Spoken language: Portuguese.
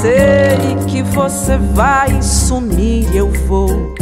Sei e que você vai sumir, eu vou.